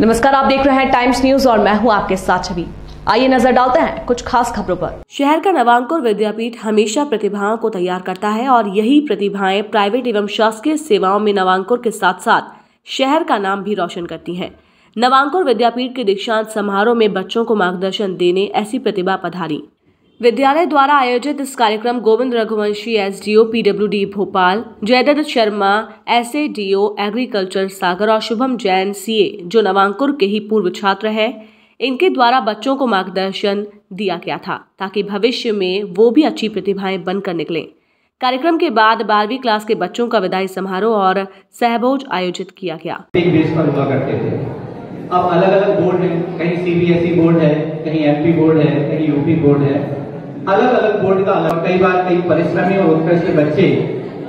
नमस्कार, आप देख रहे हैं टाइम्स न्यूज़ और मैं हूँ आपके साथ छवि। आइए नज़र डालते हैं कुछ खास खबरों पर। शहर का नवांकुर विद्यापीठ हमेशा प्रतिभाओं को तैयार करता है और यही प्रतिभाएँ प्राइवेट एवं शासकीय सेवाओं में नवांकुर के साथ साथ शहर का नाम भी रोशन करती हैं। नवांकुर विद्यापीठ के दीक्षांत समारोह में बच्चों को मार्गदर्शन देने ऐसी प्रतिभा पधारी। विद्यालय द्वारा आयोजित इस कार्यक्रम Govind Raghuvanshi S D Bhopal. Jaydatt Sharma S A D O agriculture Sagar और शुभम जैन सीए जो नवांकुर के ही पूर्व छात्र है। इनके द्वारा बच्चों को मार्गदर्शन दिया गया था, ताकि भविष्य में वो भी अच्छी प्रतिभाएँ बनकर निकलें। कार्यक्रम के बाद बारहवीं क्लास के बच्चों का विदाई समारोह और सहभोज आयोजित किया गया। एक बेस पर हुआ करते थे। अब अलग अलग बोर्ड हैं, कहीं सीबीएसई बोर्ड है, कहीं एमपी बोर्ड है, कहीं यूपी बोर्ड है। अलग अलग बोर्ड का अलग, कई बार कई परिश्रमी और उत्कृष्ट बच्चे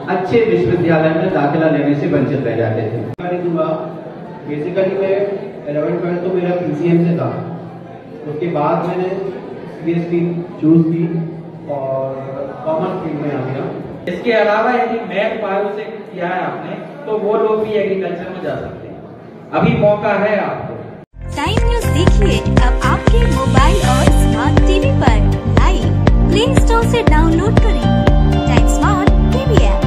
अच्छे विश्वविद्यालय में दाखिला लेने से वंचित रह जाते थे। बेसिकली मैं इलेवन ट्वेल्थ तो मेरा पीसीएम से था। उसके बाद मैंने सीएसटी चूज़ की और कॉमर्स फ़ील्ड में आ गया। इसके अलावा यदि मैथ बायो से किया है आपने तो वो लोग भी एग्रीकल्चर में जा सकते हैं। अभी मौका है आपको। टाइम न्यूज़ देखिए, अब आपके mobile Download today. Time Smart TV.